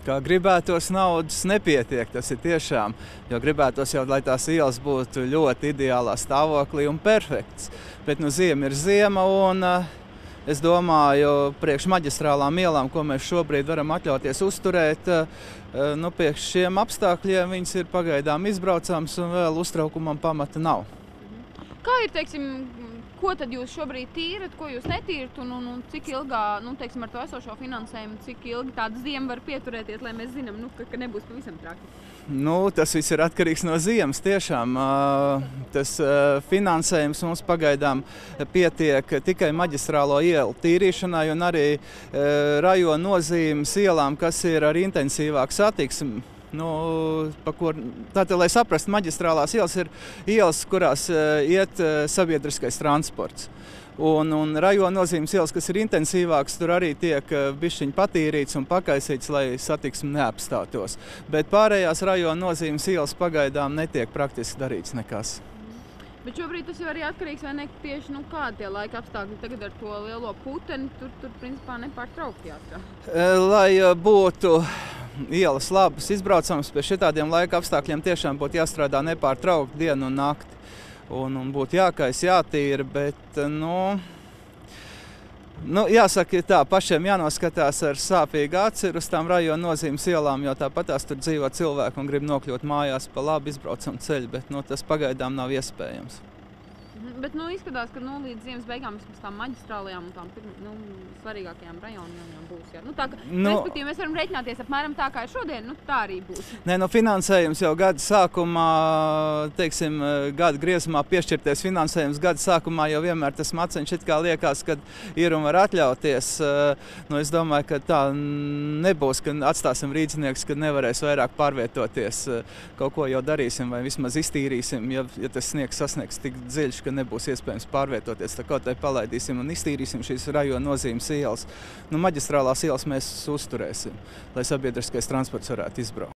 Kā gribētos, naudas nepietiek. Tas ir tiešām. Jo gribētos jau, lai tās ielas būtu ļoti ideālā stāvoklī un perfekts. Bet nu, ziema ir ziema. Un, uh, Es domāju, priekš maģistrālām ielām, ko mēs šobrīd varam atļauties uzturēt, nu, priekš šiem apstākļiem viņas ir pagaidām izbraucams un vēl uztraukumam pamata nav. Kā ir, teiksim, ko tad jūs šobrīd tīrat, ko jūs netīrat, un, un, un cik ilgā, nu, teiksim, ar to esošo finansējumu, cik ilgi tāda ziema var pieturēties, lai mēs zinām, nu, ka, ka nebūs pavisam traki? Nu, tas viss ir atkarīgs no ziemas. Tiešām tas finansējums mums pagaidām pietiek tikai maģistrālo ielu tīrīšanai un arī rajona nozīmes ielām, kas ir ar intensīvāku satiksmi. Nu, kur, tātad, lai saprastu, maģistrālās ielas ir ielas, kurās uh, iet uh, sabiedriskais transports. Un, un rajona nozīmes ielas, kas ir intensīvākas, tur arī tiek uh, bišķiņi patīrīts un pakaisīts, lai satiksme neapstātos. Bet pārējās rajona nozīmes ielas pagaidām netiek praktiski darīts nekas. Bet šobrīd tas jau arī atkarīgs no tieši nu, kāda tie laika apstākļi. Tagad ar to lielo puteni tur, tur principā nepārtraukti jāstrādā. Lai būtu ielas labas, izbraucamas pie šādiem laika apstākļiem, tiešām būtu jāstrādā nepārtraukti dienu un nakti. Un, un būtu jākais, jātīra, bet, nu, nu, jāsaka, tā pašiem jānoskatās ar sāpīgu aci uz tām rajona nozīmes ielām, jo tāpat tās tur dzīvo cilvēki un grib nokļūt mājās pa labi izbraucamu ceļu, bet nu, tas pagaidām nav iespējams. Bet nu, izskatās, ka nu, līdz ziemas beigām vismaz tām maģistrālajām un tām nu, svarīgākajām rajoniem būs. Jā. Nu, tā, ka, nu, respektīvi, mēs varam rēķināties apmēram tā, kā ir šodien. Nu, tā arī būs. Nē, no finansējums jau gada sākumā, teiksim, gada griezumā piešķirties finansējums gada sākumā jau vienmēr tas maceņš it kā liekas, ka ir un var atļauties. Nu, es domāju, ka tā nebūs, ka atstāsim rīdzinieks, ka nevarēs vairāk pārvietoties. Kaut ko jau darīsim vai vismaz iztīrīsim, ja, ja tas sniegs sasniegs tik dziļš, ka nebūs iespējams pārvietoties. Tā kaut kā palaidīsim un iztīrīsim šīs rajona nozīmes ielas. Nu, maģistrālās ielas mēs uzturēsim, lai sabiedriskais transports varētu izbraukt.